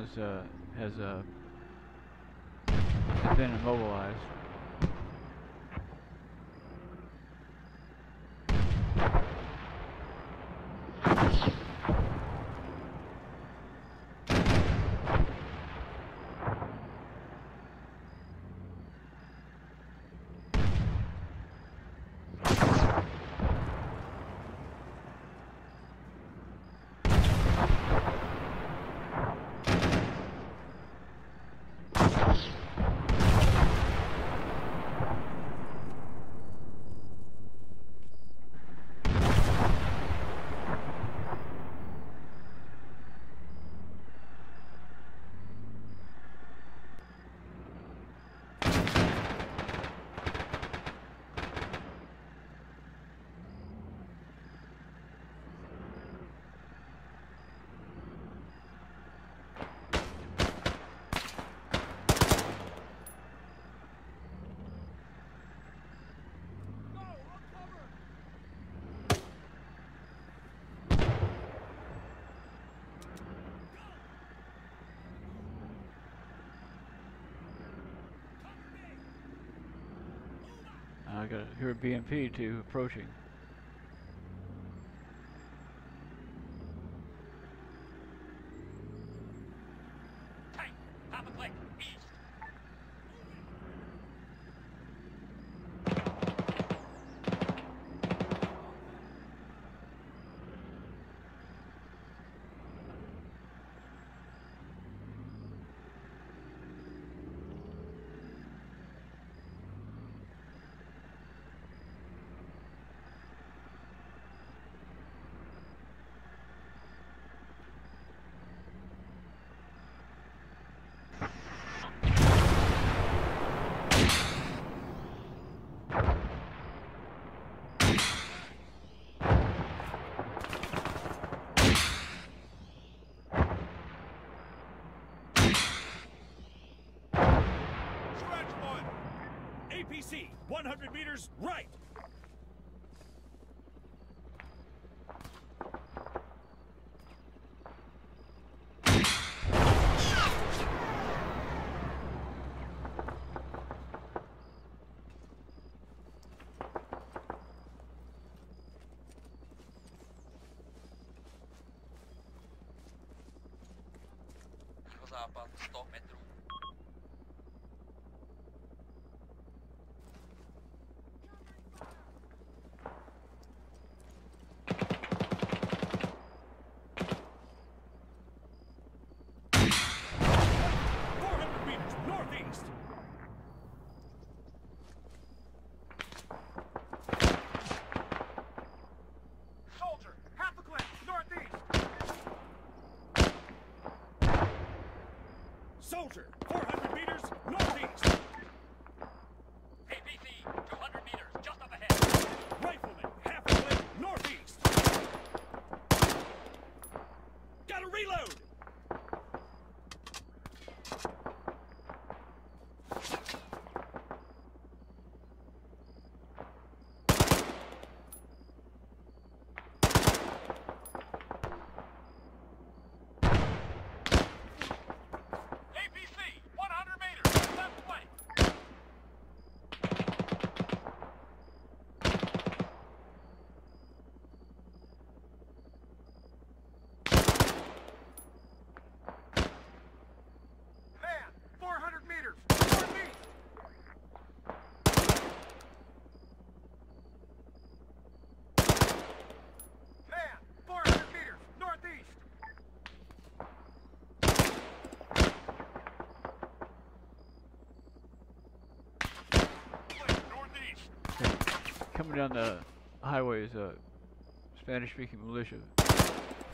is uh, has uh, been immobilized. I got to hear a BMP two approaching. 100 meters right. Západ, 100 metrů. Four Soldier, 400 meters northeast. Coming down the highway is a Spanish-speaking militia.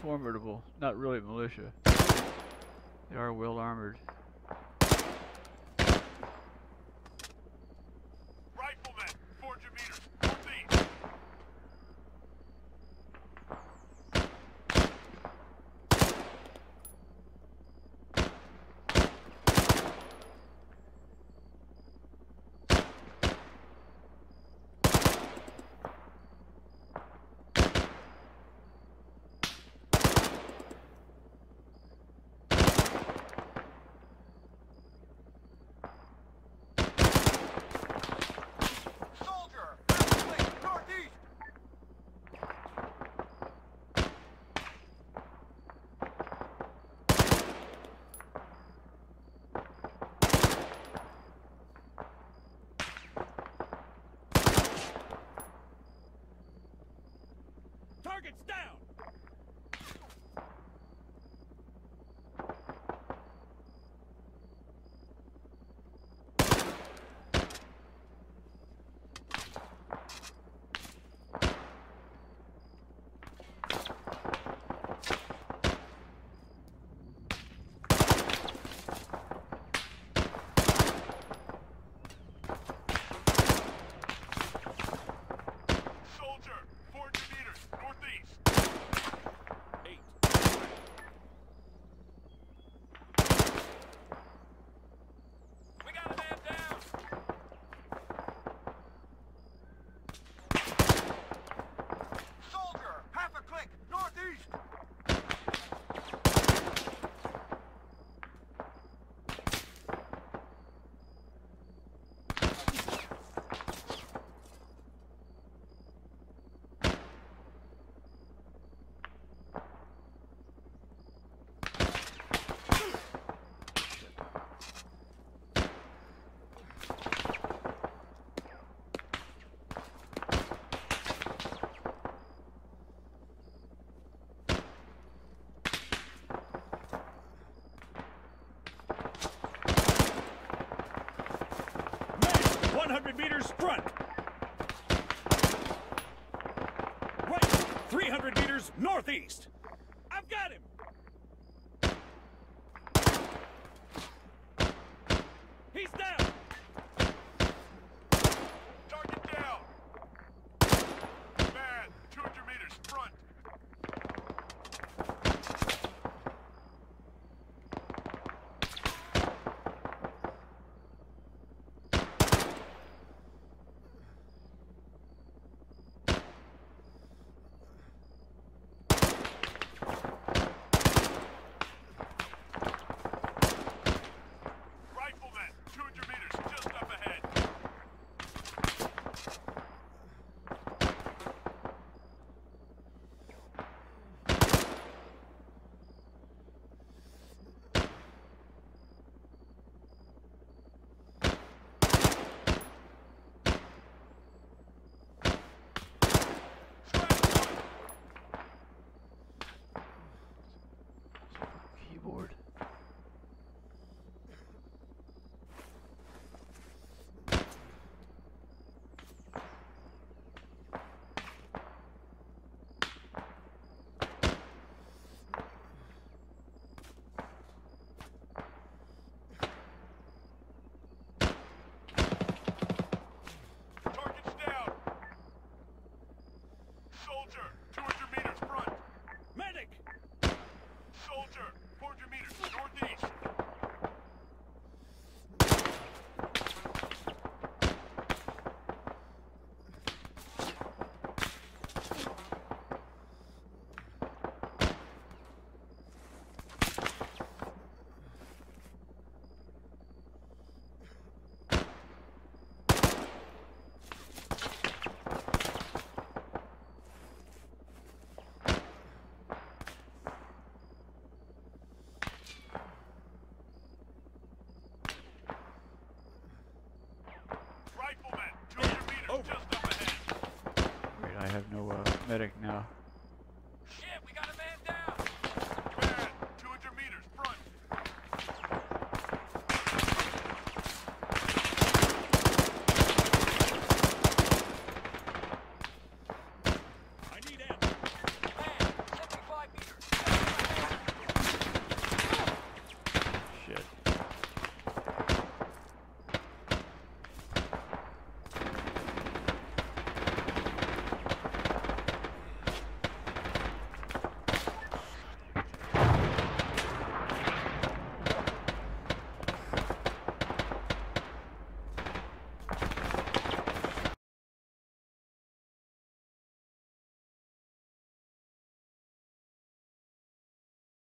Formidable, not really militia. They are well armored.